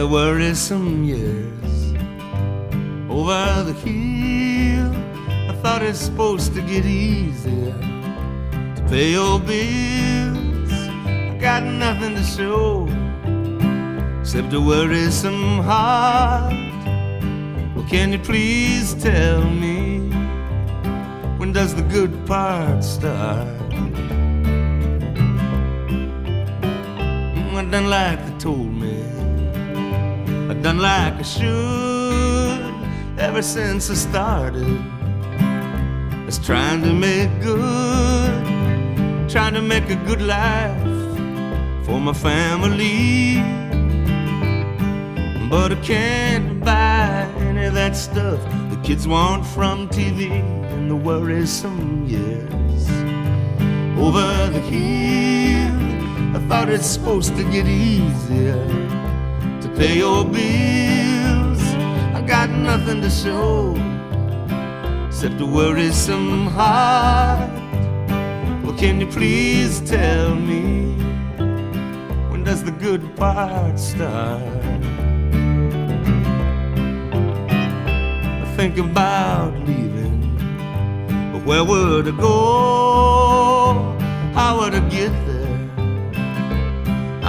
the worrisome years. Over the hill, I thought it's supposed to get easier to pay your bills. I got nothing to show except a worrisome heart. Well, can you please tell me when does the good part start? I done like they told me. I done like I should ever since I started. It's trying to make good, trying to make a good life for my family. But I can't buy any of that stuff the kids want from TV in the worrisome years. Over the hill, I thought it's supposed to get easier pay your bills. I got nothing to show except a worrisome heart. Well, can you please tell me when does the good part start? I think about leaving, but where would I go? How would I get there?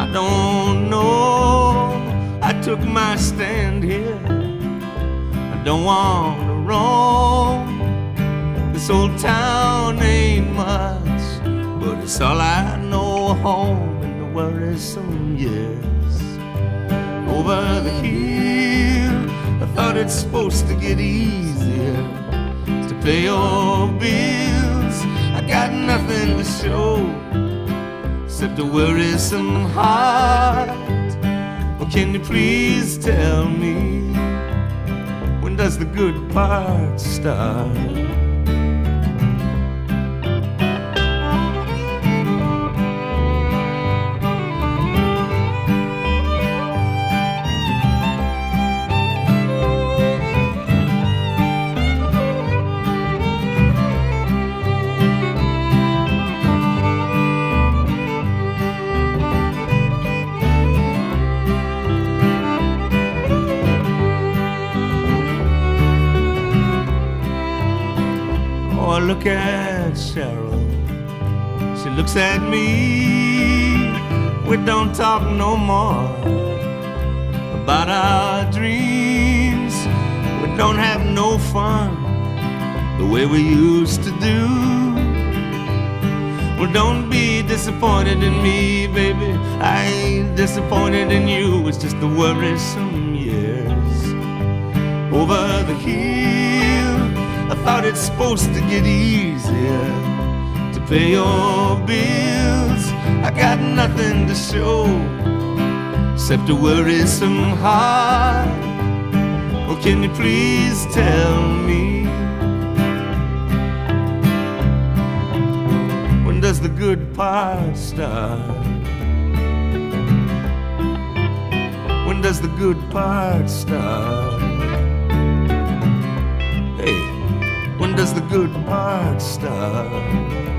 I don't know. Took my stand here. I don't want to roam. This old town ain't much, but it's all I know. Home in the worrisome years. Over the hill, I thought it's supposed to get easier to pay your bills. I got nothing to show except a worrisome heart. Can you please tell me when does the good part start? Look at Cheryl. She looks at me. We don't talk no more about our dreams. We don't have no fun the way we used to do. Well, don't be disappointed in me, baby. I ain't disappointed in you. It's just the worrisome years over the hill. Thought it's supposed to get easier to pay your bills. I got nothing to show except a worrisome heart. Oh, can you please tell me when does the good part start? When does the good part start? Does the good part start?